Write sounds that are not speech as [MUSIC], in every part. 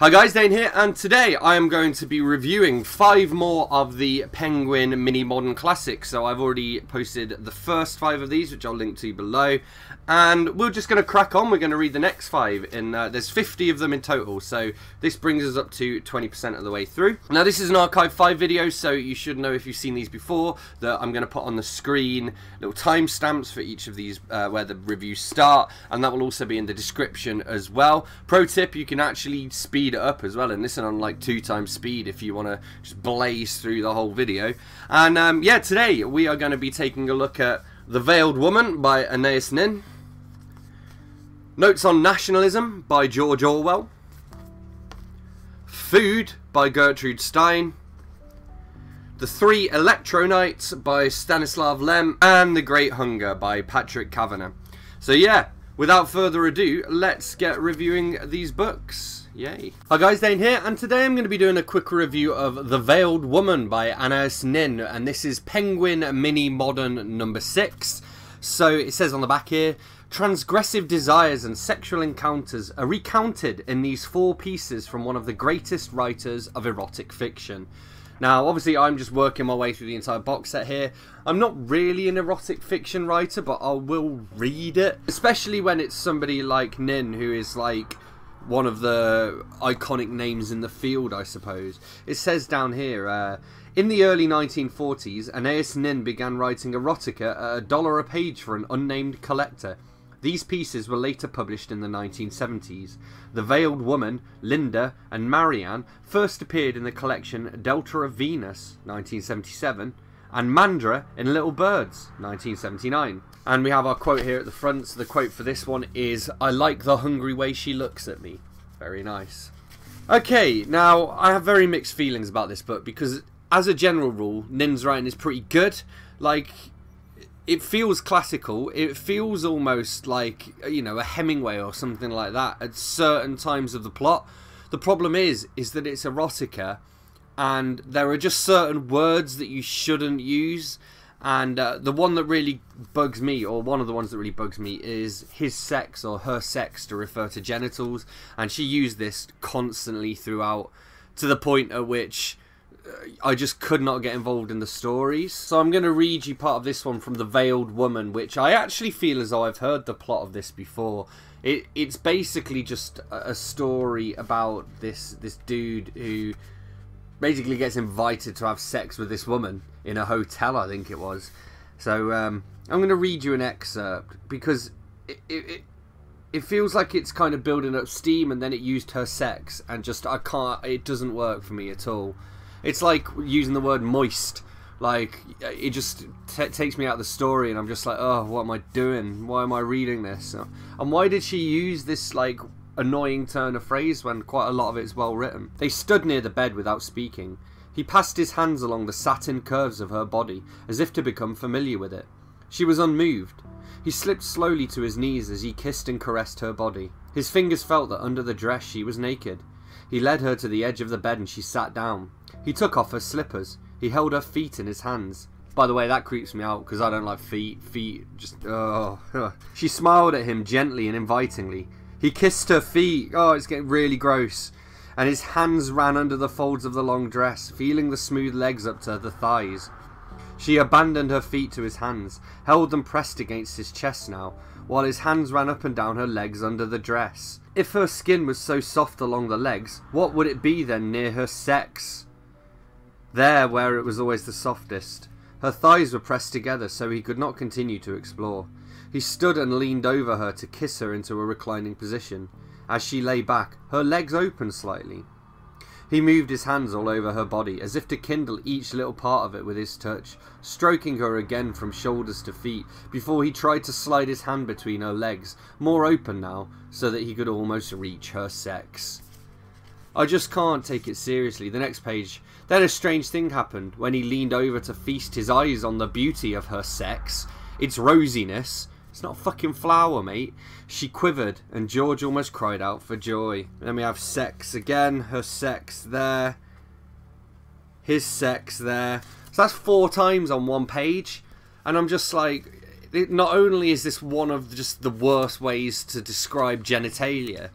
Hi guys, Dane here, and today I am going to be reviewing five more of the Penguin Mini Modern Classics. So I've already posted the first five of these, which I'll link to below, and we're just going to crack on. We're going to read the next five, and uh, there's 50 of them in total, so this brings us up to 20% of the way through. Now this is an Archive 5 video, so you should know if you've seen these before, that I'm going to put on the screen little timestamps for each of these uh, where the reviews start, and that will also be in the description as well. Pro tip, you can actually speed speed it up as well and listen on like two times speed if you want to just blaze through the whole video. And um, yeah, today we are going to be taking a look at The Veiled Woman by Anais Nin. Notes on Nationalism by George Orwell. Food by Gertrude Stein. The Three Electroknights by Stanislaw Lem. And The Great Hunger by Patrick Kavanagh. So yeah, without further ado, let's get reviewing these books. Yay. Hi guys, Dane here, and today I'm going to be doing a quick review of The Veiled Woman by Anais Nin, and this is Penguin Mini Modern number 6. So it says on the back here, transgressive desires and sexual encounters are recounted in these four pieces from one of the greatest writers of erotic fiction. Now, obviously, I'm just working my way through the entire box set here. I'm not really an erotic fiction writer, but I will read it. Especially when it's somebody like Nin, who is like one of the iconic names in the field, I suppose. It says down here, uh, in the early 1940s, Anais Nin began writing erotica at a dollar a page for an unnamed collector. These pieces were later published in the 1970s. The Veiled Woman, Linda, and Marianne first appeared in the collection Delta of Venus, 1977, and Mandra in Little Birds, 1979. And we have our quote here at the front. So the quote for this one is, I like the hungry way she looks at me. Very nice. Okay, now I have very mixed feelings about this book because as a general rule, Nin's writing is pretty good. Like, it feels classical. It feels almost like, you know, a Hemingway or something like that at certain times of the plot. The problem is, is that it's erotica and there are just certain words that you shouldn't use and uh, the one that really bugs me or one of the ones that really bugs me is his sex or her sex to refer to genitals and she used this constantly throughout to the point at which uh, I just could not get involved in the stories. So I'm going to read you part of this one from The Veiled Woman, which I actually feel as though I've heard the plot of this before. It, it's basically just a story about this this dude who basically gets invited to have sex with this woman in a hotel, I think it was. So um, I'm going to read you an excerpt because it, it, it feels like it's kind of building up steam and then it used her sex and just I can't it doesn't work for me at all. It's like using the word moist. Like it just takes me out of the story and I'm just like, "Oh, what am I doing? Why am I reading this?" And why did she use this like annoying turn of phrase when quite a lot of it is well written. They stood near the bed without speaking. He passed his hands along the satin curves of her body, as if to become familiar with it. She was unmoved. He slipped slowly to his knees as he kissed and caressed her body. His fingers felt that under the dress she was naked. He led her to the edge of the bed and she sat down. He took off her slippers. He held her feet in his hands. By the way, that creeps me out because I don't like feet. Feet just. Oh. [LAUGHS] She smiled at him gently and invitingly. He kissed her feet. Oh, it's getting really gross. And his hands ran under the folds of the long dress, feeling the smooth legs up to the thighs. She abandoned her feet to his hands, held them pressed against his chest now, while his hands ran up and down her legs under the dress. If her skin was so soft along the legs, what would it be then near her sex? There, where it was always the softest. Her thighs were pressed together so he could not continue to explore. He stood and leaned over her to kiss her into a reclining position. As she lay back, her legs opened slightly. He moved his hands all over her body, as if to kindle each little part of it with his touch, stroking her again from shoulders to feet, before he tried to slide his hand between her legs, more open now, so that he could almost reach her sex. I just can't take it seriously. The next page. Then a strange thing happened when he leaned over to feast his eyes on the beauty of her sex, its rosiness, it's not fucking flour, mate. She quivered, and George almost cried out for joy. then we have sex again. Her sex there. His sex there. So that's four times on one page. And I'm just like, not only is this one of just the worst ways to describe genitalia,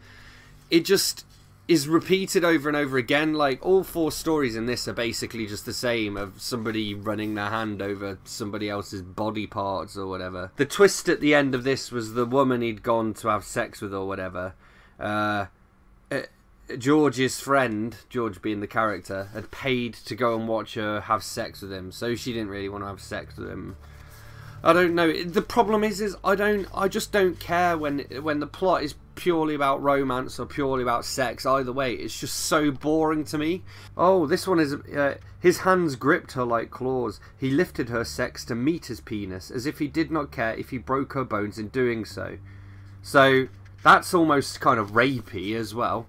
it just is repeated over and over again. Like all four stories in this are basically just the same of somebody running their hand over somebody else's body parts or whatever. The twist at the end of this was the woman he'd gone to have sex with or whatever. Uh, uh George's friend, George being the character, had paid to go and watch her have sex with him, so she didn't really want to have sex with him. I don't know. The problem is, is I don't. I just don't care when when the plot is purely about romance or purely about sex. Either way, it's just so boring to me. Oh, this one is. Uh, his hands gripped her like claws. He lifted her sex to meet his penis, as if he did not care if he broke her bones in doing so. So that's almost kind of rapey as well.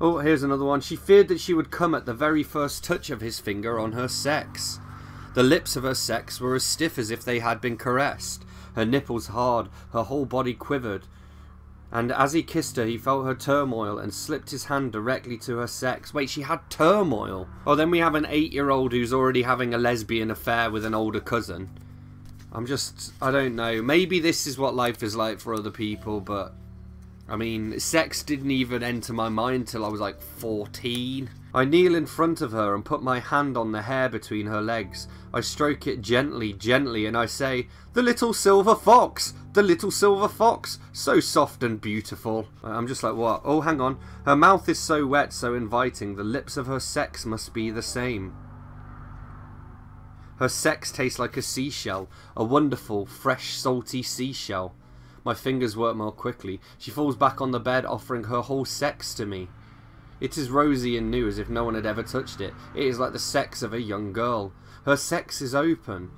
Oh, here's another one. She feared that she would come at the very first touch of his finger on her sex. The lips of her sex were as stiff as if they had been caressed, her nipples hard, her whole body quivered. And as he kissed her, he felt her turmoil and slipped his hand directly to her sex. Wait, she had turmoil? Oh, then we have an eight-year-old who's already having a lesbian affair with an older cousin. I'm just, I don't know. Maybe this is what life is like for other people, but I mean, sex didn't even enter my mind till I was like 14. I kneel in front of her and put my hand on the hair between her legs. I stroke it gently, gently, and I say, The little silver fox! The little silver fox! So soft and beautiful. I'm just like, what? Oh, hang on. Her mouth is so wet, so inviting. The lips of her sex must be the same. Her sex tastes like a seashell, a wonderful, fresh, salty seashell. My fingers work more quickly. She falls back on the bed, offering her whole sex to me. It is rosy and new as if no one had ever touched it. It is like the sex of a young girl. Her sex is open.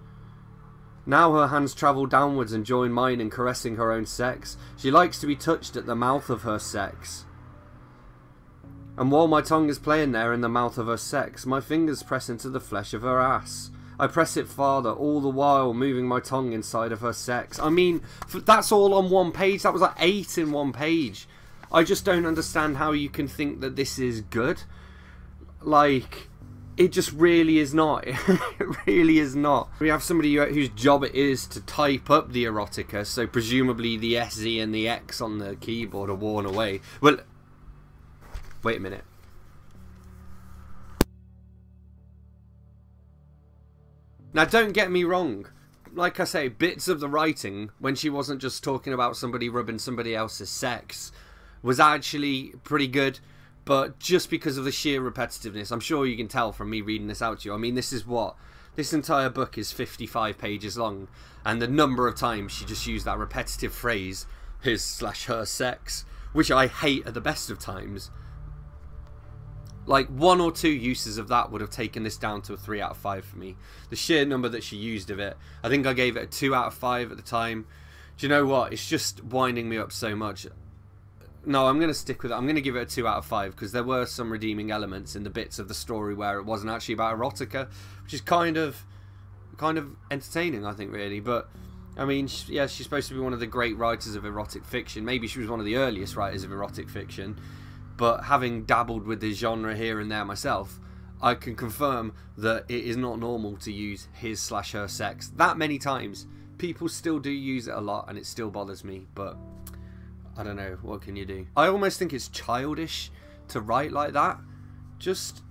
Now her hands travel downwards and join mine in caressing her own sex. She likes to be touched at the mouth of her sex. And while my tongue is playing there in the mouth of her sex, my fingers press into the flesh of her ass. I press it farther, all the while moving my tongue inside of her sex. I mean, that's all on one page. That was like eight in one page. I just don't understand how you can think that this is good. Like, it just really is not. [LAUGHS] it really is not. We have somebody whose job it is to type up the erotica, so presumably the SZ and the X on the keyboard are worn away. Well, wait a minute. Now, don't get me wrong. Like I say, bits of the writing, when she wasn't just talking about somebody rubbing somebody else's sex, was actually pretty good. But just because of the sheer repetitiveness, I'm sure you can tell from me reading this out to you. I mean, this is what this entire book is 55 pages long, and the number of times she just used that repetitive phrase, his slash her sex, which I hate at the best of times. Like one or two uses of that would have taken this down to a 3 out of 5 for me. The sheer number that she used of it, I think I gave it a 2 out of 5 at the time. Do you know what? It's just winding me up so much. No, I'm going to stick with it. I'm going to give it a 2 out of 5 because there were some redeeming elements in the bits of the story where it wasn't actually about erotica, which is kind of kind of entertaining, I think, really. But, I mean, yeah, she's supposed to be one of the great writers of erotic fiction. Maybe she was one of the earliest writers of erotic fiction. But having dabbled with this genre here and there myself, I can confirm that it is not normal to use his slash her sex that many times. People still do use it a lot and it still bothers me, but I don't know, what can you do? I almost think it's childish to write like that. Just,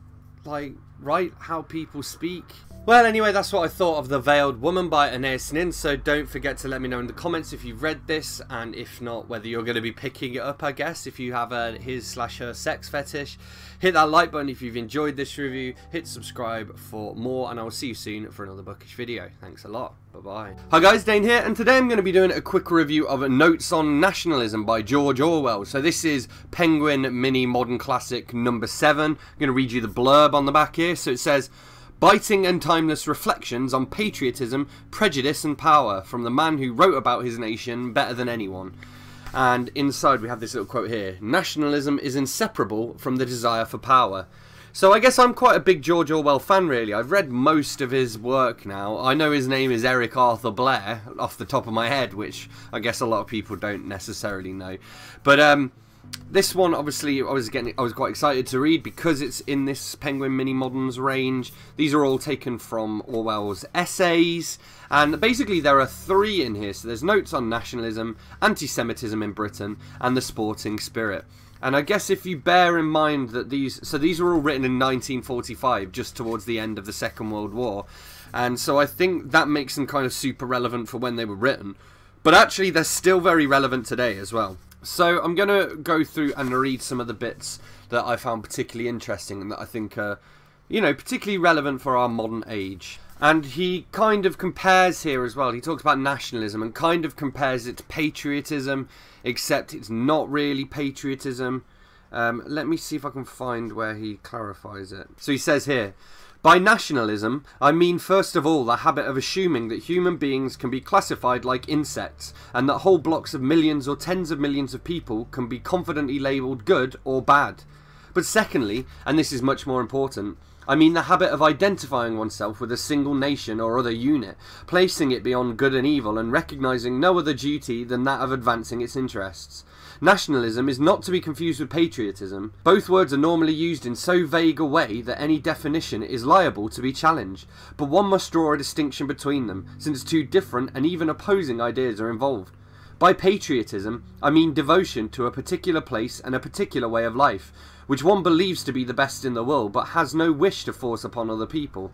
like, write how people speak. Well, anyway, that's what I thought of The Veiled Woman by Anais Nin, so don't forget to let me know in the comments if you've read this, and if not, whether you're going to be picking it up, I guess, if you have a his slash her sex fetish. Hit that like button if you've enjoyed this review, hit subscribe for more, and I will see you soon for another bookish video. Thanks a lot. Bye-bye. Hi guys, Dane here, and today I'm going to be doing a quick review of Notes on Nationalism by George Orwell. So this is Penguin Mini Modern Classic number 7. I'm going to read you the blurb on the back here. So it says... Biting and timeless reflections on patriotism, prejudice, and power from the man who wrote about his nation better than anyone. And inside we have this little quote here Nationalism is inseparable from the desire for power. So I guess I'm quite a big George Orwell fan, really. I've read most of his work now. I know his name is Eric Arthur Blair off the top of my head, which I guess a lot of people don't necessarily know. But um, this one obviously I was getting I was quite excited to read because it's in this Penguin Mini Moderns range. These are all taken from Orwell's essays and basically there are three in here. So there's notes on nationalism, anti-Semitism in Britain and the sporting spirit. And I guess if you bear in mind that these, so these were all written in 1945, just towards the end of the Second World War, and so I think that makes them kind of super relevant for when they were written. But actually, they're still very relevant today as well. So I'm going to go through and read some of the bits that I found particularly interesting and that I think are, you know, particularly relevant for our modern age. And he kind of compares here as well. He talks about nationalism and kind of compares it to patriotism, except it's not really patriotism. Um, let me see if I can find where he clarifies it. So he says here, by nationalism, I mean first of all the habit of assuming that human beings can be classified like insects, and that whole blocks of millions or tens of millions of people can be confidently labelled good or bad. But secondly, and this is much more important, I mean the habit of identifying oneself with a single nation or other unit, placing it beyond good and evil, and recognising no other duty than that of advancing its interests. Nationalism is not to be confused with patriotism. Both words are normally used in so vague a way that any definition is liable to be challenged, but one must draw a distinction between them, since two different and even opposing ideas are involved. By patriotism, I mean devotion to a particular place and a particular way of life, which one believes to be the best in the world but has no wish to force upon other people.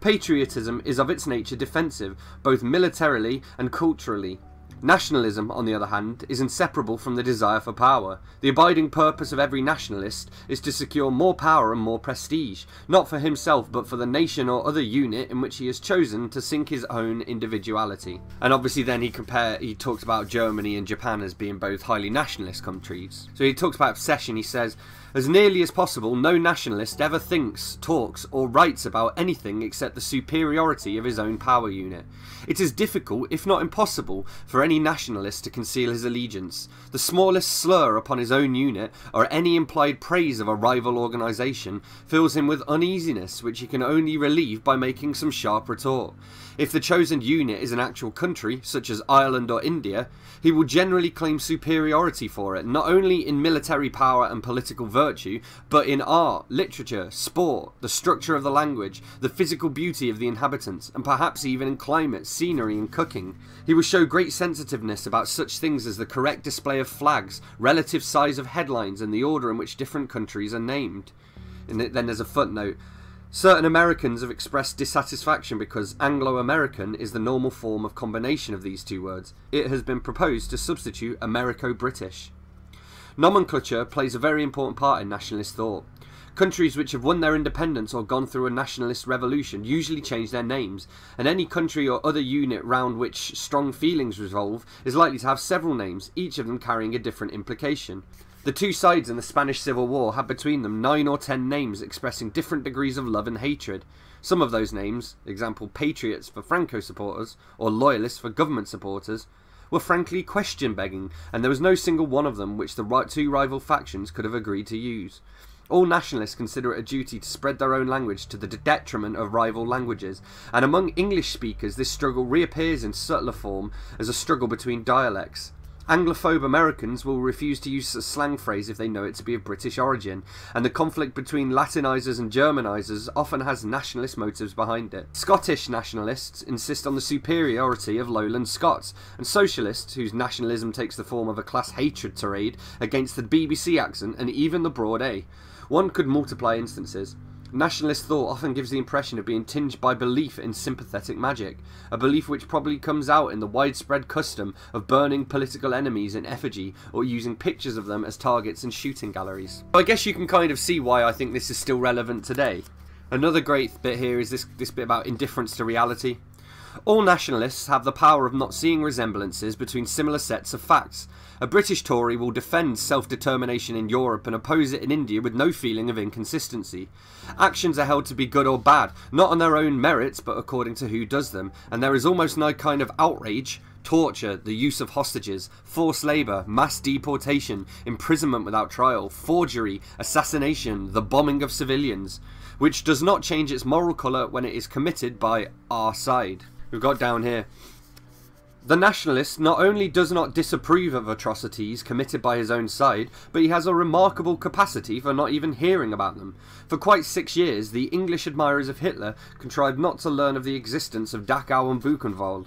Patriotism is of its nature defensive, both militarily and culturally. Nationalism, on the other hand, is inseparable from the desire for power. The abiding purpose of every nationalist is to secure more power and more prestige, not for himself but for the nation or other unit in which he has chosen to sink his own individuality. And obviously then he compare he talks about Germany and Japan as being both highly nationalist countries. So he talks about obsession, he says, as nearly as possible, no nationalist ever thinks, talks, or writes about anything except the superiority of his own power unit. It is difficult, if not impossible, for any nationalist to conceal his allegiance. The smallest slur upon his own unit, or any implied praise of a rival organisation, fills him with uneasiness which he can only relieve by making some sharp retort. If the chosen unit is an actual country, such as Ireland or India, he will generally claim superiority for it, not only in military power and political virtue, but in art, literature, sport, the structure of the language, the physical beauty of the inhabitants, and perhaps even in climate, scenery, and cooking. He will show great sensitiveness about such things as the correct display of flags, relative size of headlines, and the order in which different countries are named. And then there's a footnote. Certain Americans have expressed dissatisfaction because Anglo-American is the normal form of combination of these two words. It has been proposed to substitute Americo-British. Nomenclature plays a very important part in nationalist thought. Countries which have won their independence or gone through a nationalist revolution usually change their names, and any country or other unit round which strong feelings revolve is likely to have several names, each of them carrying a different implication. The two sides in the Spanish Civil War had between them nine or ten names expressing different degrees of love and hatred. Some of those names, example patriots for Franco supporters, or loyalists for government supporters, were frankly question begging, and there was no single one of them which the two rival factions could have agreed to use. All nationalists consider it a duty to spread their own language to the detriment of rival languages, and among English speakers this struggle reappears in subtler form as a struggle between dialects. Anglophobe Americans will refuse to use a slang phrase if they know it to be of British origin, and the conflict between Latinizers and Germanizers often has nationalist motives behind it. Scottish nationalists insist on the superiority of lowland Scots, and socialists, whose nationalism takes the form of a class hatred tirade against the BBC accent and even the broad A. One could multiply instances. Nationalist thought often gives the impression of being tinged by belief in sympathetic magic, a belief which probably comes out in the widespread custom of burning political enemies in effigy or using pictures of them as targets in shooting galleries. I guess you can kind of see why I think this is still relevant today. Another great bit here is this, this bit about indifference to reality. All nationalists have the power of not seeing resemblances between similar sets of facts. A British Tory will defend self-determination in Europe and oppose it in India with no feeling of inconsistency. Actions are held to be good or bad, not on their own merits but according to who does them, and there is almost no kind of outrage torture, the use of hostages, forced labour, mass deportation, imprisonment without trial, forgery, assassination, the bombing of civilians, which does not change its moral colour when it is committed by our side we've got down here. The nationalist not only does not disapprove of atrocities committed by his own side, but he has a remarkable capacity for not even hearing about them. For quite six years, the English admirers of Hitler contrived not to learn of the existence of Dachau and Buchenwald.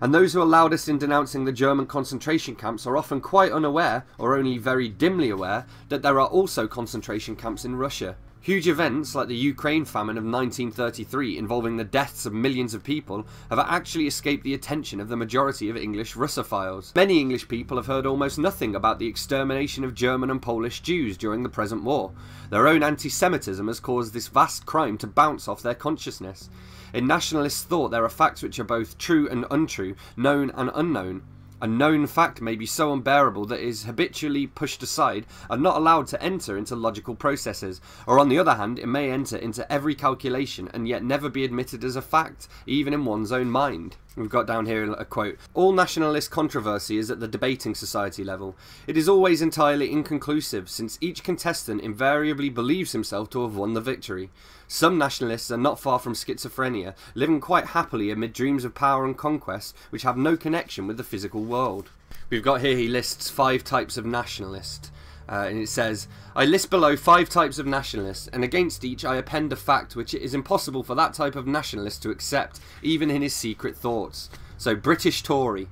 and those who are loudest in denouncing the German concentration camps are often quite unaware, or only very dimly aware, that there are also concentration camps in Russia. Huge events like the Ukraine famine of 1933 involving the deaths of millions of people have actually escaped the attention of the majority of English Russophiles. Many English people have heard almost nothing about the extermination of German and Polish Jews during the present war. Their own anti-Semitism has caused this vast crime to bounce off their consciousness. In nationalist thought there are facts which are both true and untrue, known and unknown. A known fact may be so unbearable that it is habitually pushed aside and not allowed to enter into logical processes, or on the other hand, it may enter into every calculation and yet never be admitted as a fact, even in one's own mind. We've got down here a quote All nationalist controversy is at the debating society level. It is always entirely inconclusive, since each contestant invariably believes himself to have won the victory. Some nationalists are not far from schizophrenia, living quite happily amid dreams of power and conquest which have no connection with the physical world. We've got here he lists five types of nationalist. Uh, and it says, I list below five types of nationalists, and against each I append a fact which it is impossible for that type of nationalist to accept, even in his secret thoughts. So, British Tory.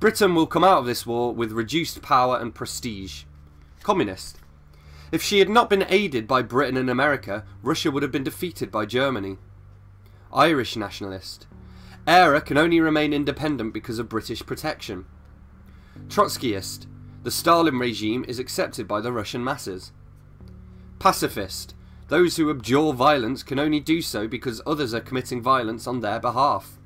Britain will come out of this war with reduced power and prestige. Communist. If she had not been aided by Britain and America, Russia would have been defeated by Germany. Irish nationalist. Eire can only remain independent because of British protection. Trotskyist. The Stalin regime is accepted by the Russian masses. Pacifist. Those who abjure violence can only do so because others are committing violence on their behalf.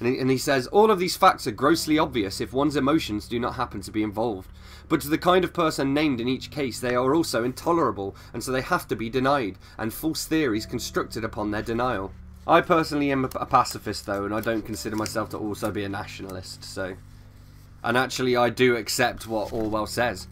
And he, and he, says, all of these facts are grossly obvious if one's emotions do not happen to be involved. But to the kind of person named in each case, they are also intolerable, and so they have to be denied, and false theories constructed upon their denial. I personally am a pacifist, though, and I don't consider myself to also be a nationalist, so... And actually, I do accept what Orwell says.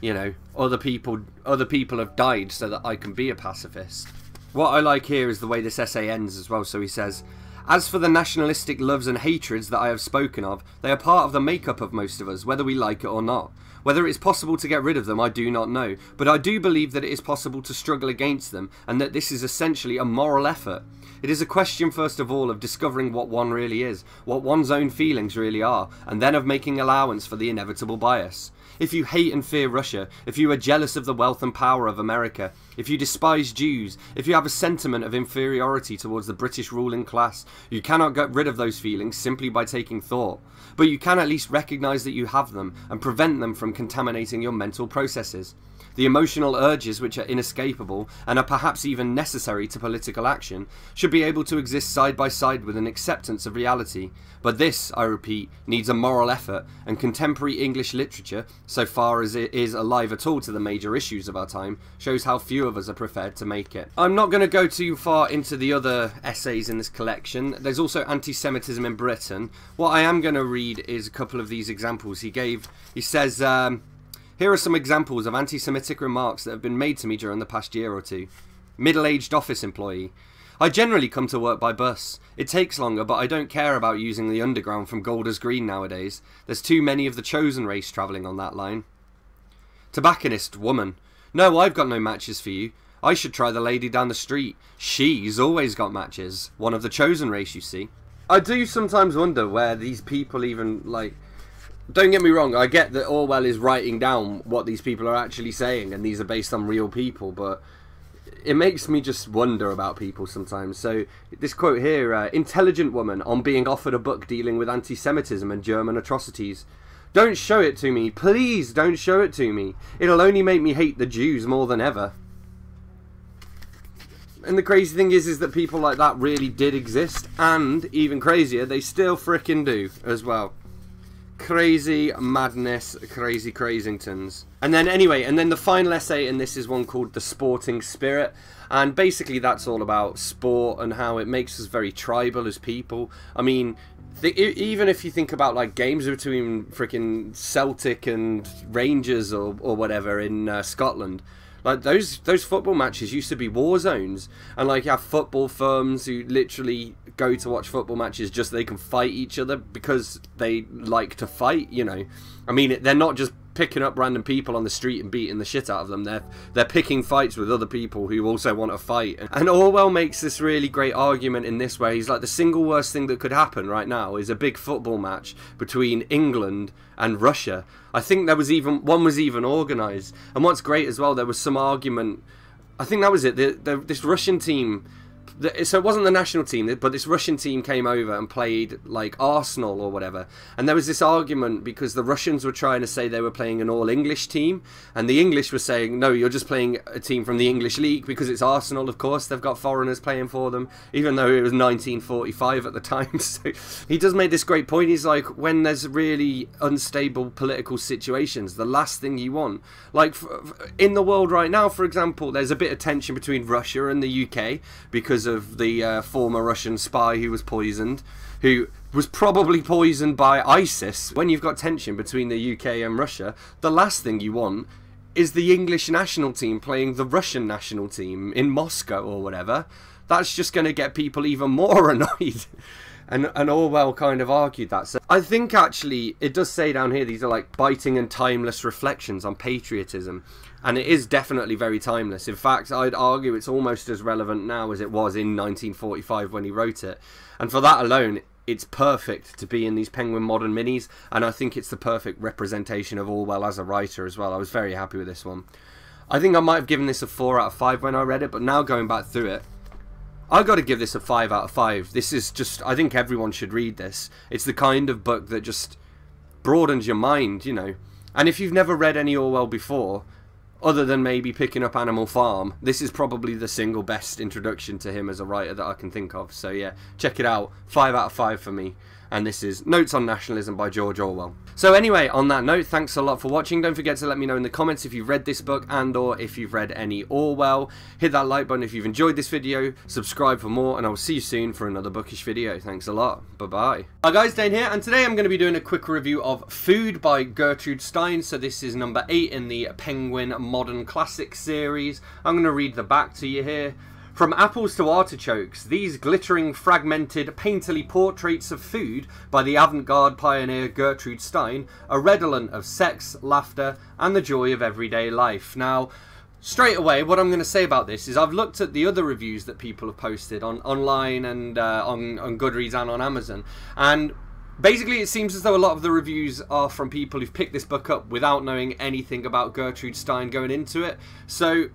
You know, other people, other people have died so that I can be a pacifist. What I like here is the way this essay ends as well. So he says, as for the nationalistic loves and hatreds that I have spoken of, they are part of the makeup of most of us, whether we like it or not. Whether it is possible to get rid of them, I do not know, but I do believe that it is possible to struggle against them, and that this is essentially a moral effort. It is a question, first of all, of discovering what one really is, what one's own feelings really are, and then of making allowance for the inevitable bias. If you hate and fear Russia, if you are jealous of the wealth and power of America, if you despise Jews, if you have a sentiment of inferiority towards the British ruling class, you cannot get rid of those feelings simply by taking thought. But you can at least recognise that you have them and prevent them from contaminating your mental processes. The emotional urges which are inescapable and are perhaps even necessary to political action should be able to exist side by side with an acceptance of reality. But this, I repeat, needs a moral effort, and contemporary English literature, so far as it is alive at all to the major issues of our time, shows how few of us are prepared to make it. I'm not going to go too far into the other essays in this collection. There's also anti-Semitism in Britain. What I am going to read is a couple of these examples he gave. He says... Um, here are some examples of anti-Semitic remarks that have been made to me during the past year or two. Middle-aged office employee. I generally come to work by bus. It takes longer, but I don't care about using the underground from Golders Green nowadays. There's too many of the chosen race travelling on that line. Tobacconist woman. No, I've got no matches for you. I should try the lady down the street. She's always got matches. One of the chosen race, you see. I do sometimes wonder where these people even, like, don't get me wrong, I get that Orwell is writing down what these people are actually saying, and these are based on real people, but it makes me just wonder about people sometimes. So, this quote here uh, Intelligent woman on being offered a book dealing with anti Semitism and German atrocities. Don't show it to me. Please don't show it to me. It'll only make me hate the Jews more than ever. And the crazy thing is, is that people like that really did exist, and even crazier, they still fricking do as well crazy madness, crazy crazingtons. And then anyway, and then the final essay in this is one called The Sporting Spirit. And basically that's all about sport and how it makes us very tribal as people. I mean, even if you think about like games between freaking Celtic and Rangers or, or whatever in uh, Scotland, like those those football matches used to be war zones, and like you have football firms who literally go to watch football matches just so they can fight each other because they like to fight. You know, I mean they're not just picking up random people on the street and beating the shit out of them. They're they're picking fights with other people who also want to fight. And Orwell makes this really great argument in this way. He's like the single worst thing that could happen right now is a big football match between England and Russia. I think there was even one was even organised. And what's great as well, there was some argument. I think that was it. The, the, this Russian team so it wasn't the national team, but this Russian team came over and played like Arsenal or whatever. And there was this argument because the Russians were trying to say they were playing an all English team, and the English were saying, no, you're just playing a team from the English league because it's Arsenal, of course. They've got foreigners playing for them, even though it was 1945 at the time. [LAUGHS] So he does make this great point. He's like, when there's really unstable political situations, the last thing you want, like in the world right now, for example, there's a bit of tension between Russia and the UK because because of the uh, former Russian spy who was poisoned, who was probably poisoned by ISIS. When you've got tension between the UK and Russia, the last thing you want is the English national team playing the Russian national team in Moscow or whatever. That's just going to get people even more [LAUGHS] annoyed. and and Orwell kind of argued that. So I think actually it does say down here these are like biting and timeless reflections on patriotism, and it is definitely very timeless. In fact, I'd argue it's almost as relevant now as it was in 1945 when he wrote it, and for that alone. It's perfect to be in these Penguin Modern Minis, and I think it's the perfect representation of Orwell as a writer as well. I was very happy with this one. I think I might have given this a 4 out of 5 when I read it, but now going back through it, I've got to give this a 5 out of 5. This is just, I think everyone should read this. It's the kind of book that just broadens your mind, you know. And if you've never read any Orwell before, other than maybe picking up Animal Farm, this is probably the single best introduction to him as a writer that I can think of. So yeah, check it out. 5 out of 5 for me and this is Notes on Nationalism by George Orwell. So anyway, on that note, thanks a lot for watching. Don't forget to let me know in the comments if you've read this book and or if you've read any Orwell. Hit that like button if you've enjoyed this video, subscribe for more, and I will see you soon for another bookish video. Thanks a lot. Bye-bye. Hi guys, Dane here, and today I'm going to be doing a quick review of Food by Gertrude Stein. So this is number 8 in the Penguin Modern Classics series. I'm going to read the back to you here. From apples to artichokes, these glittering, fragmented, painterly portraits of food by the avant-garde pioneer Gertrude Stein are redolent of sex, laughter, and the joy of everyday life. Now, straight away, what I'm going to say about this is I've looked at the other reviews that people have posted on online and uh, on, on Goodreads and on Amazon, and basically it seems as though a lot of the reviews are from people who've picked this book up without knowing anything about Gertrude Stein going into it. So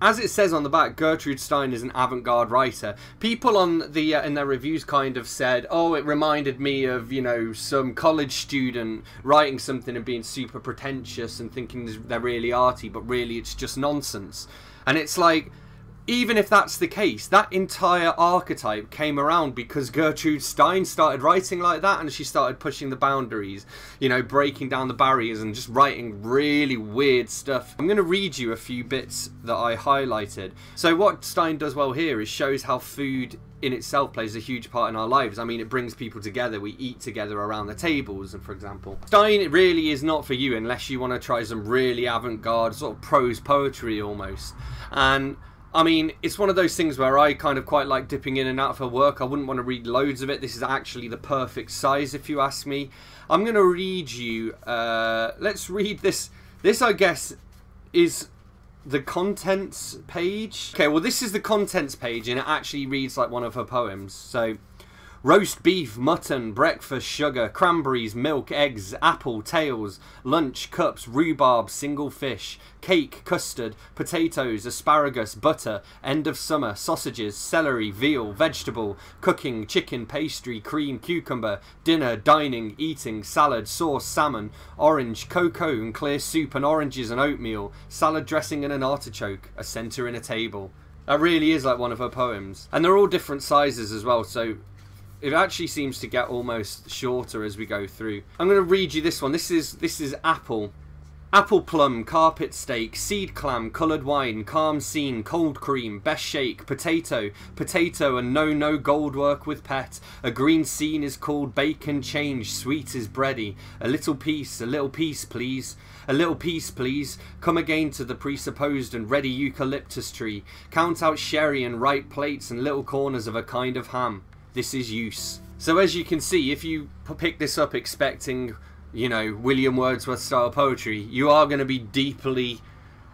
as it says on the back, Gertrude Stein is an avant-garde writer. People on the uh, in their reviews kind of said, "Oh, it reminded me of you know some college student writing something and being super pretentious and thinking they're really arty, but really it's just nonsense." And it's like even if that's the case, that entire archetype came around because Gertrude Stein started writing like that and she started pushing the boundaries, you know, breaking down the barriers and just writing really weird stuff. I'm going to read you a few bits that I highlighted. So what Stein does well here is shows how food in itself plays a huge part in our lives. I mean, it brings people together. We eat together around the tables, and for example, Stein really is not for you unless you want to try some really avant-garde sort of prose poetry almost. And I mean, it's one of those things where I kind of quite like dipping in and out of her work. I wouldn't want to read loads of it. This is actually the perfect size, if you ask me. I'm going to read you. Uh, let's read this. This, I guess, is the contents page. Okay, well, this is the contents page, and it actually reads like one of her poems. So, roast beef, mutton, breakfast, sugar, cranberries, milk, eggs, apple, tails, lunch, cups, rhubarb, single fish, cake, custard, potatoes, asparagus, butter, end of summer, sausages, celery, veal, vegetable, cooking, chicken, pastry, cream, cucumber, dinner, dining, eating, salad, sauce, salmon, orange, cocoa and clear soup and oranges and oatmeal, salad dressing and an artichoke, a centre in a table. That really is like one of her poems. And they're all different sizes as well, so it actually seems to get almost shorter as we go through. I'm going to read you this one. This is this is apple. Apple plum, carpet steak, seed clam, coloured wine, calm scene, cold cream, best shake, potato, potato and no no gold work with pet. A green scene is called bacon change, sweet is bready. A little piece, a little piece please. A little piece please. Come again to the presupposed and ready eucalyptus tree. Count out sherry and ripe plates and little corners of a kind of ham. This is use. So as you can see, if you pick this up expecting you know, William Wordsworth style poetry, you are going to be deeply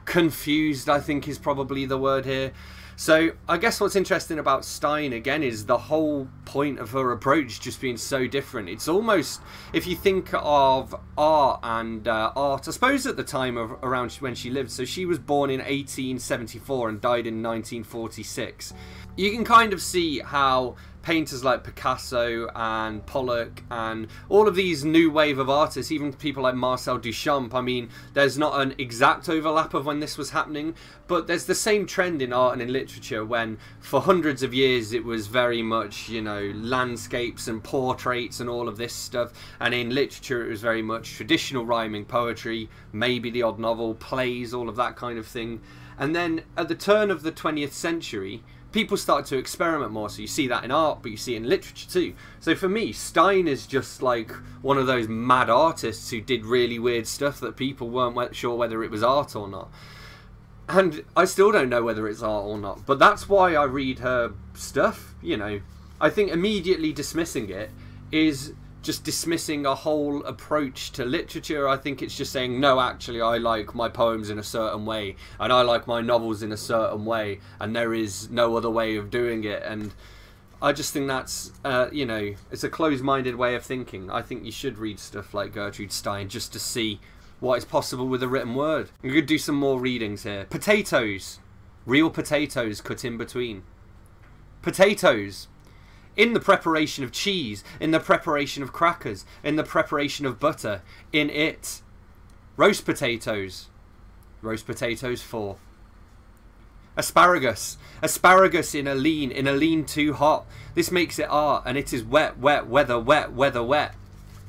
confused, I think is probably the word here. So I guess what's interesting about Stein again is the whole point of her approach just being so different. It's almost if you think of art and uh, art, I suppose at the time of around when she lived. So she was born in 1874 and died in 1946. You can kind of see how painters like Picasso and Pollock and all of these new wave of artists, even people like Marcel Duchamp. I mean, there's not an exact overlap of when this was happening, but there's the same trend in art and in literature when for hundreds of years it was very much, you know, landscapes and portraits and all of this stuff. And in literature it was very much traditional rhyming poetry, maybe the odd novel, plays, all of that kind of thing. And then at the turn of the 20th century, people start to experiment more. So you see that in art, but you see in literature too. So for me, Stein is just like one of those mad artists who did really weird stuff that people weren't sure whether it was art or not. And I still don't know whether it's art or not. But that's why I read her stuff, you know. I think immediately dismissing it is just dismissing a whole approach to literature. I think it's just saying, no, actually, I like my poems in a certain way, and I like my novels in a certain way, and there is no other way of doing it. And I just think that's, uh, you know, it's a closed minded way of thinking. I think you should read stuff like Gertrude Stein just to see what is possible with a written word. We could do some more readings here. Potatoes. Real potatoes cut in between. Potatoes in the preparation of cheese, in the preparation of crackers, in the preparation of butter, in it. Roast potatoes. Roast potatoes 4. Asparagus. Asparagus in a lean, in a lean too hot. This makes it art, and it is wet, wet, weather, wet, weather, wet.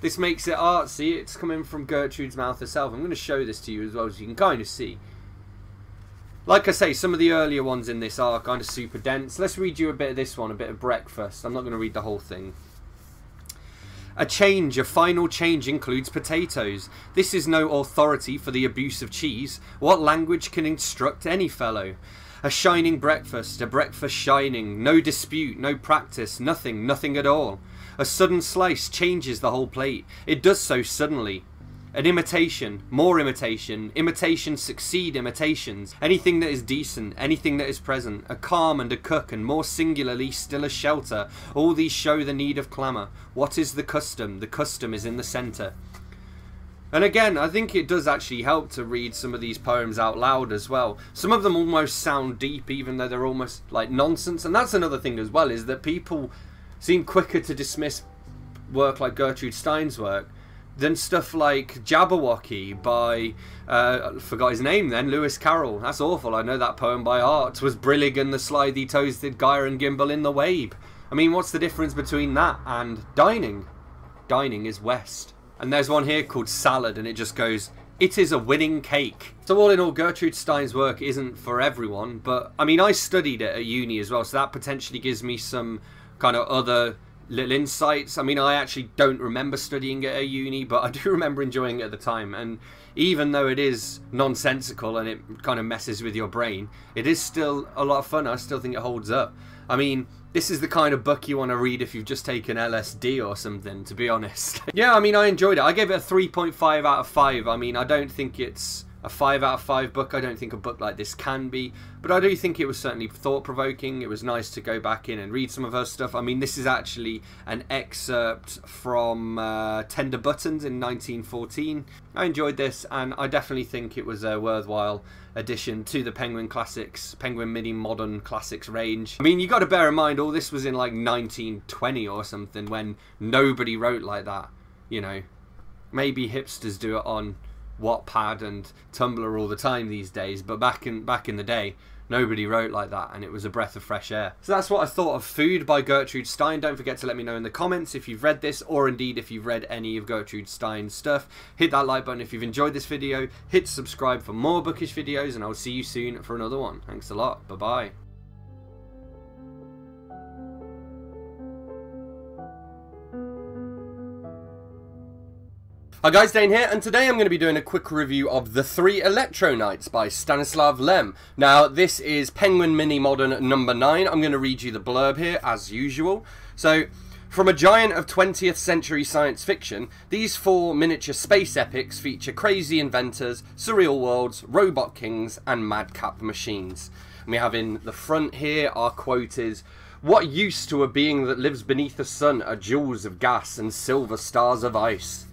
This makes it art. See, it's coming from Gertrude's mouth herself. I'm going to show this to you as well, as you can kind of see. Like I say, some of the earlier ones in this are kind of super dense. Let's read you a bit of this one, a bit of breakfast. I'm not going to read the whole thing. A change, a final change includes potatoes. This is no authority for the abuse of cheese. What language can instruct any fellow? A shining breakfast, a breakfast shining, no dispute, no practice, nothing, nothing at all. A sudden slice changes the whole plate. It does so suddenly. An imitation, more imitation, imitations succeed imitations, anything that is decent, anything that is present, a calm and a cook, and more singularly still a shelter, all these show the need of clamour. What is the custom? The custom is in the centre. And again, I think it does actually help to read some of these poems out loud as well. Some of them almost sound deep, even though they're almost like nonsense. And that's another thing as well, is that people seem quicker to dismiss work like Gertrude Stein's work than stuff like Jabberwocky by uh, I forgot his name then Lewis Carroll. That's awful. I know that poem by heart. Was Brilligan the slithy toasted gyre and gimble in the wabe? I mean, what's the difference between that and dining? Dining is west. And there's one here called Salad, and it just goes, It is a winning cake. So, all in all, Gertrude Stein's work isn't for everyone, but I mean, I studied it at uni as well, so that potentially gives me some kind of other little insights. I mean, I actually don't remember studying it at uni, but I [LAUGHS] do remember enjoying it at the time. And even though it is nonsensical and it kind of messes with your brain, it is still a lot of fun. I still think it holds up. I mean, this is the kind of book you want to read if you've just taken LSD or something, to be honest. [LAUGHS] yeah, I mean, I enjoyed it. I gave it a 3.5 out of 5. I mean, I don't think it's a 5 out of 5 book. I don't think a book like this can be. But I do think it was certainly thought provoking. It was nice to go back in and read some of her stuff. I mean, this is actually an excerpt from uh, Tender Buttons in 1914. I enjoyed this, and I definitely think it was a worthwhile addition to the Penguin Classics, Penguin Mini Modern Classics range. I mean, you got to bear in mind, all this was in like 1920 or something when nobody wrote like that, you know. Maybe hipsters do it on Wattpad and Tumblr all the time these days, but back in back in the day, nobody wrote like that, and it was a breath of fresh air. So that's what I thought of Food by Gertrude Stein. Don't forget to let me know in the comments if you've read this, or indeed if you've read any of Gertrude Stein's stuff. Hit that like button if you've enjoyed this video. Hit subscribe for more bookish videos, and I'll see you soon for another one. Thanks a lot. Bye bye Hi guys, Dane here, and today I'm going to be doing a quick review of The Three Electro-Knights by Stanislaw Lem. Now, this is Penguin Mini Modern number 9. I'm going to read you the blurb here, as usual. So, From a giant of 20th century science fiction, these four miniature space epics feature crazy inventors, surreal worlds, robot kings, and madcap machines. And we have in the front here, our quote is, What use to a being that lives beneath the sun are jewels of gas and silver stars of ice?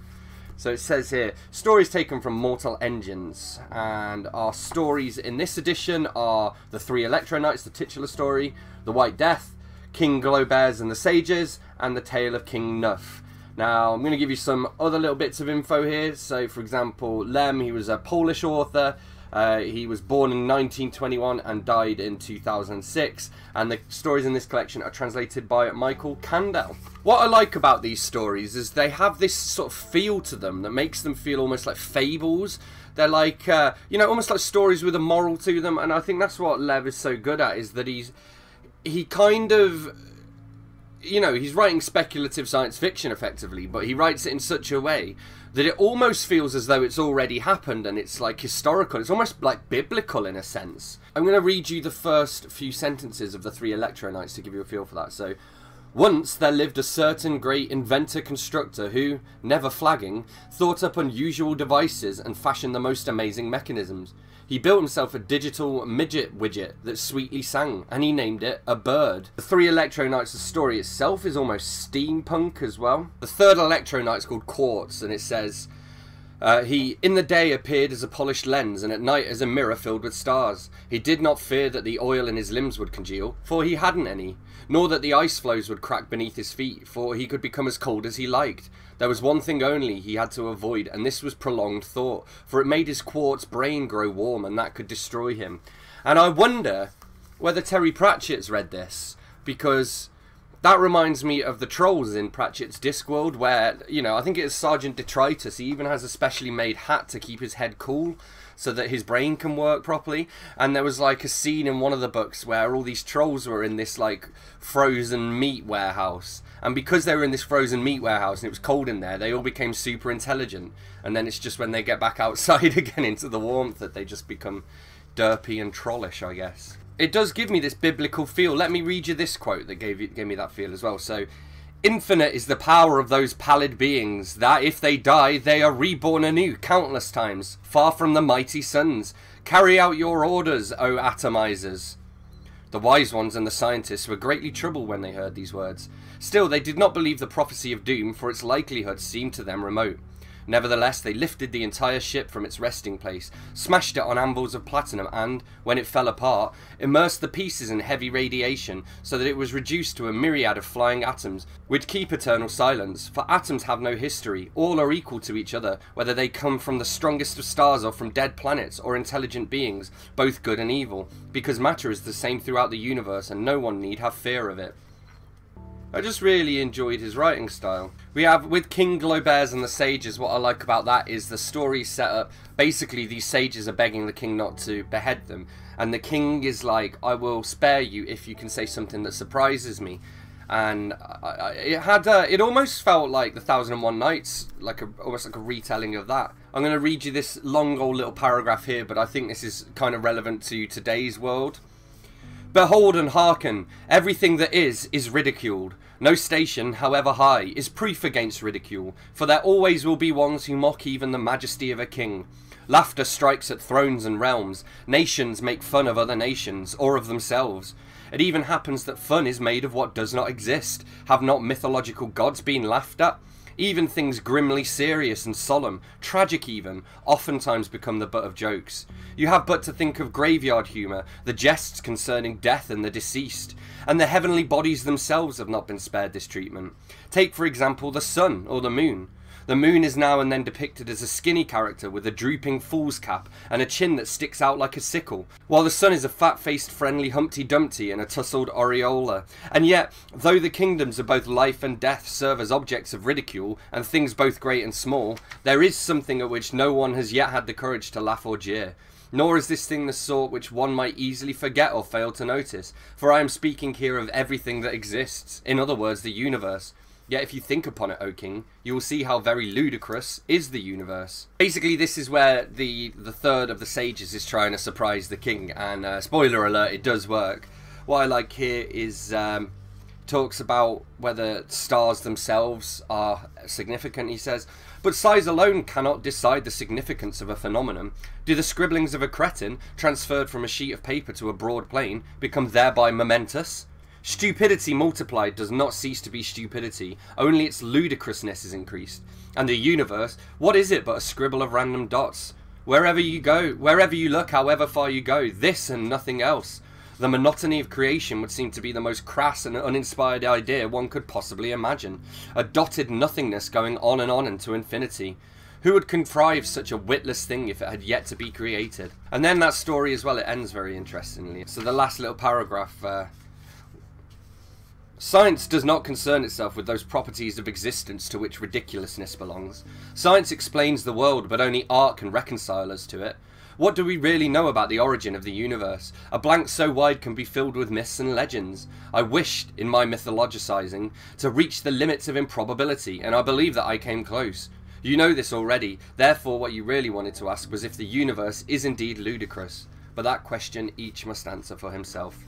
So it says here, stories taken from Mortal Engines, and our stories in this edition are the Three Electro Knights, the titular story, the White Death, King Globares and the Sages, and the Tale of King Gnuff. Now, I'm going to give you some other little bits of info here. So, for example, Lem, he was a Polish author. Uh, he was born in 1921 and died in 2006. And the stories in this collection are translated by Michael Kandel. What I like about these stories is they have this sort of feel to them that makes them feel almost like fables. They're like, uh, you know, almost like stories with a moral to them. And I think that's what Lem is so good at, is that he's he kind of you know, he's writing speculative science fiction effectively, but he writes it in such a way that it almost feels as though it's already happened and it's like historical. It's almost like biblical in a sense. I'm going to read you the first few sentences of the three Electroknights to give you a feel for that. So, once there lived a certain great inventor constructor who, never flagging, thought up unusual devices and fashioned the most amazing mechanisms. He built himself a digital midget widget that sweetly sang, and he named it a bird. The three Electroknights' story itself is almost steampunk as well. The third Electroknight's called Quartz, and it says, uh, he in the day appeared as a polished lens, and at night as a mirror filled with stars. He did not fear that the oil in his limbs would congeal, for he hadn't any, nor that the ice floes would crack beneath his feet, for he could become as cold as he liked. There was one thing only he had to avoid, and this was prolonged thought, for it made his quartz brain grow warm, and that could destroy him. And I wonder whether Terry Pratchett's read this, because that reminds me of the trolls in Pratchett's Discworld, where, you know, I think it's Sergeant Detritus. He even has a specially made hat to keep his head cool so that his brain can work properly. And there was like a scene in one of the books where all these trolls were in this like frozen meat warehouse. And because they were in this frozen meat warehouse and it was cold in there, they all became super intelligent. And then it's just when they get back [LAUGHS] outside again into the warmth that they just become derpy and trollish, I guess it does give me this biblical feel. Let me read you this quote that gave you, gave me that feel as well. So, infinite is the power of those pallid beings that if they die, they are reborn anew countless times, far from the mighty suns. Carry out your orders, O atomizers. The wise ones and the scientists were greatly troubled when they heard these words. Still, they did not believe the prophecy of doom, for its likelihood seemed to them remote. Nevertheless, they lifted the entire ship from its resting place, smashed it on anvils of platinum, and, when it fell apart, immersed the pieces in heavy radiation so that it was reduced to a myriad of flying atoms, which keep eternal silence. For atoms have no history, all are equal to each other, whether they come from the strongest of stars or from dead planets or intelligent beings, both good and evil, because matter is the same throughout the universe and no one need have fear of it. I just really enjoyed his writing style. We have, with King Globares and the Sages, what I like about that is the story set up. Basically, these sages are begging the king not to behead them. And the king is like, I will spare you if you can say something that surprises me. And I, I, it had, a, it almost felt like the Thousand and One Nights, like a, almost like a retelling of that. I'm going to read you this long old little paragraph here, but I think this is kind of relevant to today's world. Behold and hearken, everything that is, is ridiculed. No station, however high, is proof against ridicule, for there always will be ones who mock even the majesty of a king. Laughter strikes at thrones and realms, nations make fun of other nations, or of themselves. It even happens that fun is made of what does not exist. Have not mythological gods been laughed at? Even things grimly serious and solemn, tragic even, oftentimes become the butt of jokes. You have but to think of graveyard humour, the jests concerning death and the deceased, and the heavenly bodies themselves have not been spared this treatment. Take, for example, the sun or the moon. The moon is now and then depicted as a skinny character with a drooping fool's cap and a chin that sticks out like a sickle, while the sun is a fat-faced friendly Humpty Dumpty in a tussled aureola. And yet, though the kingdoms of both life and death serve as objects of ridicule, and things both great and small, there is something at which no one has yet had the courage to laugh or jeer. Nor is this thing the sort which one might easily forget or fail to notice, for I am speaking here of everything that exists, in other words, the universe, Yet if you think upon it, O King, you will see how very ludicrous is the universe. Basically, this is where the, the third of the sages is trying to surprise the king, and uh, spoiler alert, it does work. What I like here is um, talks about whether stars themselves are significant, he says. But size alone cannot decide the significance of a phenomenon. Do the scribblings of a cretin, transferred from a sheet of paper to a broad plane, become thereby momentous? Stupidity multiplied does not cease to be stupidity, only its ludicrousness is increased. And the universe, what is it but a scribble of random dots? Wherever you go, wherever you look, however far you go, this and nothing else. The monotony of creation would seem to be the most crass and uninspired idea one could possibly imagine. A dotted nothingness going on and on into infinity. Who would contrive such a witless thing if it had yet to be created? And then that story as well, it ends very interestingly. So the last little paragraph uh, Science does not concern itself with those properties of existence to which ridiculousness belongs. Science explains the world, but only art can reconcile us to it. What do we really know about the origin of the universe? A blank so wide can be filled with myths and legends. I wished, in my mythologizing, to reach the limits of improbability, and I believe that I came close. You know this already, therefore what you really wanted to ask was if the universe is indeed ludicrous. But that question each must answer for himself.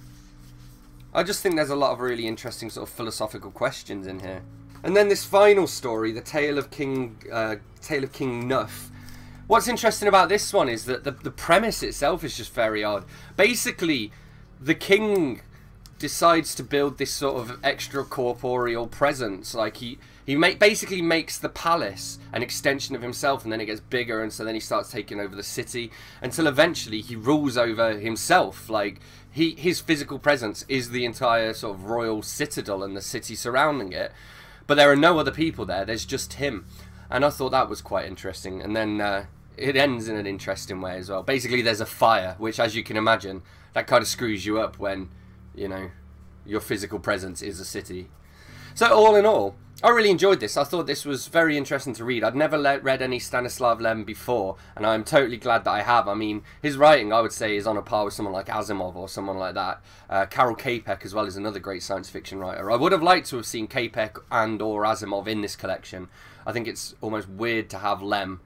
I just think there's a lot of really interesting sort of philosophical questions in here. And then this final story, the tale of King, uh, tale of King Gnuff. What's interesting about this one is that the, the premise itself is just very odd. Basically, the king decides to build this sort of extra corporeal presence. Like he he make, basically makes the palace an extension of himself, and then it gets bigger, and so then he starts taking over the city until eventually he rules over himself. Like he his physical presence is the entire sort of royal citadel and the city surrounding it. But there are no other people there. There's just him, and I thought that was quite interesting. And then uh, it ends in an interesting way as well. Basically, there's a fire, which, as you can imagine, that kind of screws you up when you know your physical presence is a city. So all in all, I really enjoyed this. I thought this was very interesting to read. I'd never read any Stanislaw Lem before, and I'm totally glad that I have. I mean, his writing, I would say, is on a par with someone like Asimov or someone like that. Uh, Karel Čapek, as well, is another great science fiction writer. I would have liked to have seen Čapek and or Asimov in this collection. I think it's almost weird to have Lem,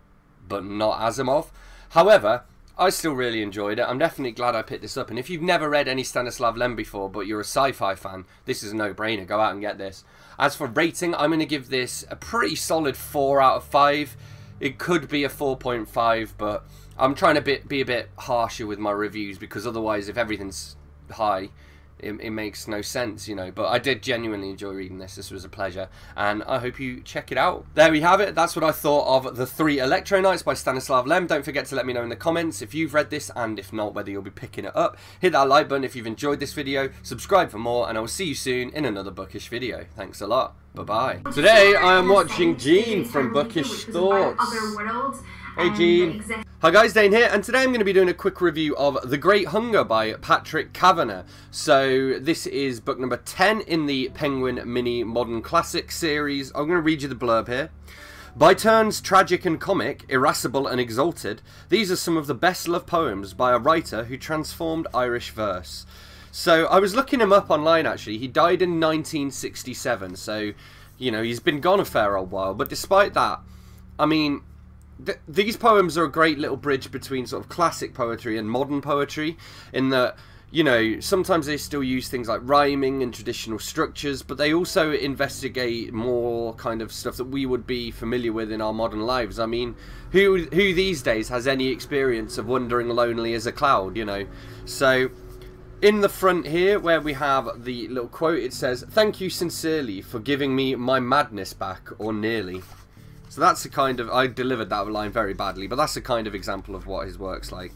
but not Asimov. However, I still really enjoyed it. I'm definitely glad I picked this up. And if you've never read any Stanislaw Lem before, but you're a sci-fi fan, this is a no-brainer. Go out and get this. As for rating, I'm going to give this a pretty solid 4 out of 5. It could be a 4.5, but I'm trying to be, be a bit harsher with my reviews because otherwise if everything's high, it, it, makes no sense, you know. But I did genuinely enjoy reading this. This was a pleasure, and I hope you check it out. There we have it. That's what I thought of The Three Electroknights by Stanislaw Lem. Don't forget to let me know in the comments if you've read this, and if not, whether you'll be picking it up. Hit that like button if you've enjoyed this video, subscribe for more, and I will see you soon in another Bookish video. Thanks a lot. Bye-bye. Today, I am watching Jean from Bookish Thoughts. Hey um, Gene. Hi guys, Dane here, and today I'm going to be doing a quick review of The Great Hunger by Patrick Kavanagh. So this is book number 10 in the Penguin Mini Modern Classic series. I'm going to read you the blurb here. By turns tragic and comic, irascible and exalted, these are some of the best loved poems by a writer who transformed Irish verse. So I was looking him up online actually. He died in 1967, so you know he's been gone a fair old while. But despite that, I mean, th these poems are a great little bridge between sort of classic poetry and modern poetry in that you know sometimes they still use things like rhyming and traditional structures but they also investigate more kind of stuff that we would be familiar with in our modern lives. I mean who who these days has any experience of wandering lonely as a cloud you know? So in the front here where we have the little quote it says thank you sincerely for giving me my madness back or nearly so that's the kind of... I delivered that line very badly, but that's the kind of example of what his work's like.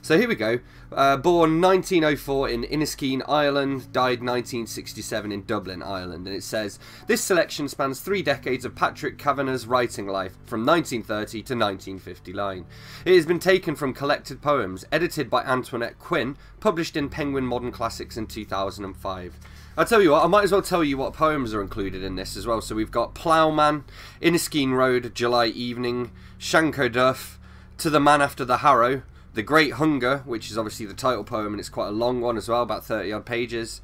So here we go. Uh, born 1904 in Inniskeen, Ireland, died 1967 in Dublin, Ireland. And it says, This selection spans three decades of Patrick Kavanagh's writing life, from 1930 to 1959. It has been taken from collected poems, edited by Antoinette Quinn, published in Penguin Modern Classics in 2005. I'll tell you what, I might as well tell you what poems are included in this as well. So we've got Ploughman, Inniskeen Road, July Evening, Shancoduff, To the Man After the Harrow, The Great Hunger, which is obviously the title poem and it's quite a long one as well, about 30 odd pages.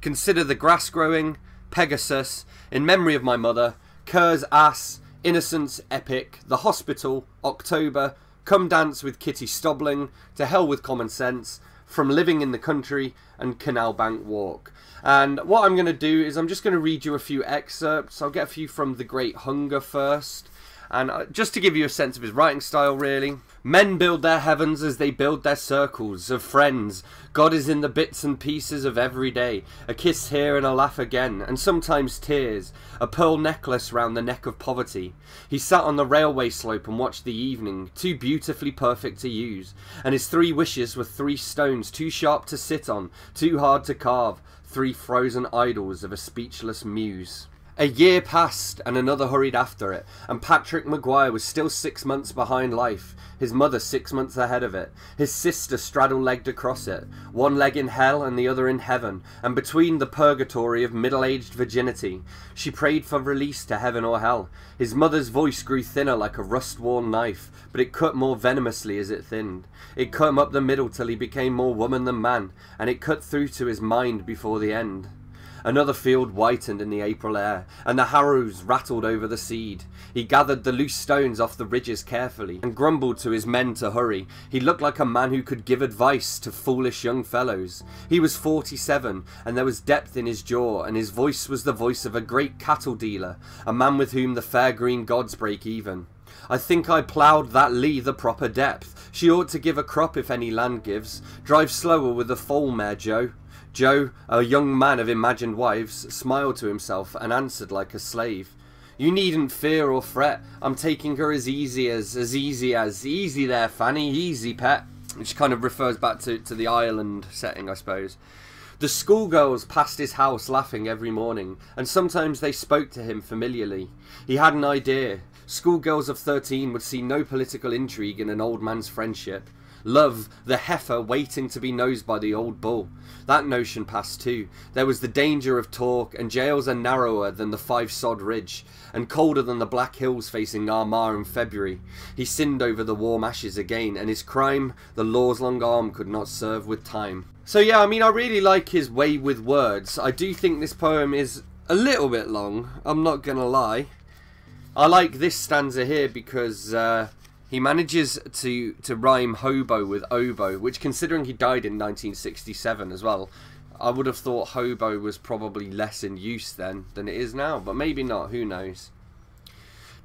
Consider the Grass Growing, Pegasus, In Memory of My Mother, Kerr's Ass, Innocence Epic, The Hospital, October, Come Dance with Kitty Stobling, To Hell with Common Sense, from living in the country and Canal Bank Walk. And what I'm going to do is I'm just going to read you a few excerpts. I'll get a few from The Great Hunger first. And uh, just to give you a sense of his writing style, really. Men build their heavens as they build their circles of friends. God is in the bits and pieces of every day. A kiss here and a laugh again, and sometimes tears. A pearl necklace round the neck of poverty. He sat on the railway slope and watched the evening, too beautifully perfect to use. And his three wishes were three stones, too sharp to sit on, too hard to carve. Three frozen idols of a speechless muse. A year passed, and another hurried after it, and Patrick Maguire was still six months behind life, his mother six months ahead of it, his sister straddle-legged across it, one leg in hell and the other in heaven, and between the purgatory of middle-aged virginity. She prayed for release to heaven or hell. His mother's voice grew thinner like a rust-worn knife, but it cut more venomously as it thinned. It cut him up the middle till he became more woman than man, and it cut through to his mind before the end. Another field whitened in the April air, and the harrows rattled over the seed. He gathered the loose stones off the ridges carefully, and grumbled to his men to hurry. He looked like a man who could give advice to foolish young fellows. He was forty-seven, and there was depth in his jaw, and his voice was the voice of a great cattle dealer, a man with whom the fair green gods break even. I think I ploughed that lea the proper depth. She ought to give a crop if any land gives. Drive slower with the foal mare, Joe. Joe, a young man of imagined wives, smiled to himself and answered like a slave. You needn't fear or fret. I'm taking her as easy as, as easy as, easy there, Fanny, easy, pet. Which kind of refers back to, to the island setting, I suppose. The schoolgirls passed his house laughing every morning, and sometimes they spoke to him familiarly. He had an idea. Schoolgirls of 13 would see no political intrigue in an old man's friendship. Love, the heifer waiting to be nosed by the old bull. That notion passed too. There was the danger of talk, and jails are narrower than the five sod ridge, and colder than the black hills facing Armagh in February. He sinned over the warm ashes again, and his crime the law's long arm could not serve with time. So yeah, I mean, I really like his way with words. I do think this poem is a little bit long, I'm not gonna lie. I like this stanza here because uh, he manages to, to rhyme hobo with oboe, which considering he died in 1967 as well, I would have thought hobo was probably less in use then than it is now, but maybe not, who knows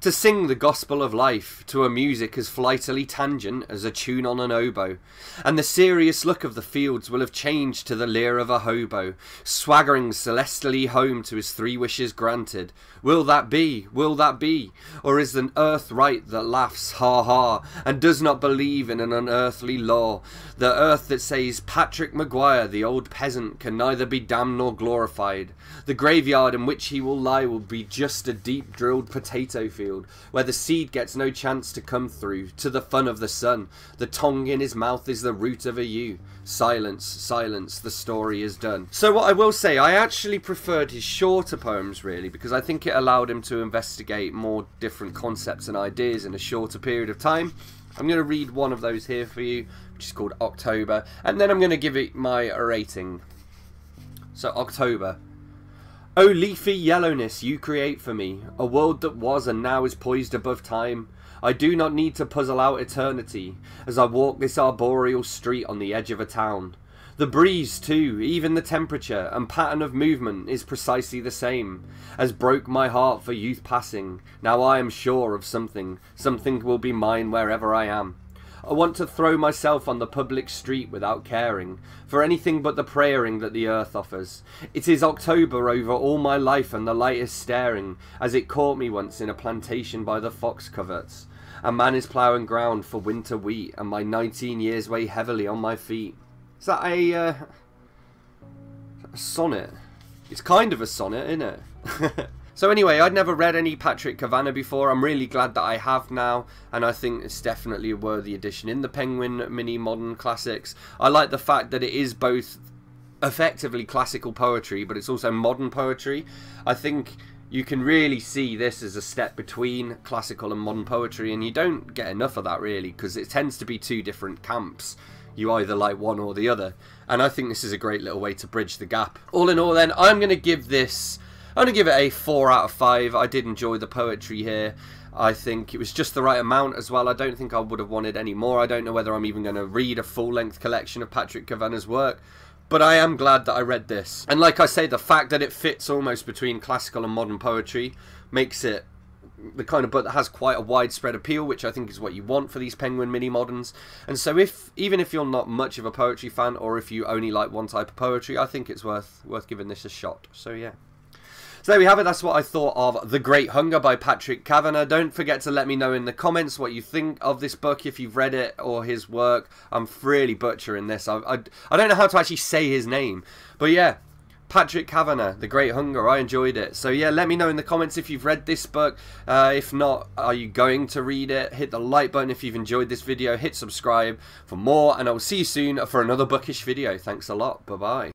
to sing the gospel of life to a music as flightily tangent as a tune on an oboe, and the serious look of the fields will have changed to the leer of a hobo, swaggering celestially home to his three wishes granted. Will that be? Will that be? Or is the earth right that laughs, ha ha, and does not believe in an unearthly law? The earth that says Patrick Maguire, the old peasant, can neither be damned nor glorified. The graveyard in which he will lie will be just a deep drilled potato field field, where the seed gets no chance to come through, to the fun of the sun. The tongue in his mouth is the root of a yew. Silence, silence, the story is done. So what I will say, I actually preferred his shorter poems really, because I think it allowed him to investigate more different concepts and ideas in a shorter period of time. I'm going to read one of those here for you, which is called October, and then I'm going to give it my rating. So October, O leafy yellowness you create for me, a world that was and now is poised above time. I do not need to puzzle out eternity as I walk this arboreal street on the edge of a town. The breeze, too, even the temperature and pattern of movement is precisely the same, as broke my heart for youth passing. Now I am sure of something, something will be mine wherever I am. I want to throw myself on the public street without caring for anything but the praying that the earth offers. It is October over all my life and the light is staring as it caught me once in a plantation by the fox coverts. A man is ploughing ground for winter wheat and my 19 years weigh heavily on my feet. Is that a, uh, a sonnet? It's kind of a sonnet, isn't it? [LAUGHS] So anyway, I'd never read any Patrick Kavanagh before. I'm really glad that I have now, and I think it's definitely a worthy addition in the Penguin Mini Modern Classics. I like the fact that it is both effectively classical poetry, but it's also modern poetry. I think you can really see this as a step between classical and modern poetry, and you don't get enough of that really, because it tends to be two different camps. You either like one or the other, and I think this is a great little way to bridge the gap. All in all, then, I'm going to give this I'm going to give it a 4 out of 5. I did enjoy the poetry here. I think it was just the right amount as well. I don't think I would have wanted any more. I don't know whether I'm even going to read a full-length collection of Patrick Kavanagh's work. But I am glad that I read this. And like I say, the fact that it fits almost between classical and modern poetry makes it the kind of book that has quite a widespread appeal, which I think is what you want for these Penguin mini moderns. And so, if even if you're not much of a poetry fan, or if you only like one type of poetry, I think it's worth worth giving this a shot. So yeah. So there we have it. That's what I thought of The Great Hunger by Patrick Kavanagh. Don't forget to let me know in the comments what you think of this book, if you've read it or his work. I'm really butchering this. I, I, I don't know how to actually say his name. But yeah, Patrick Kavanagh, The Great Hunger. I enjoyed it. So yeah, let me know in the comments if you've read this book. Uh, if not, are you going to read it? Hit the like button if you've enjoyed this video. Hit subscribe for more, and I will see you soon for another bookish video. Thanks a lot. Bye-bye.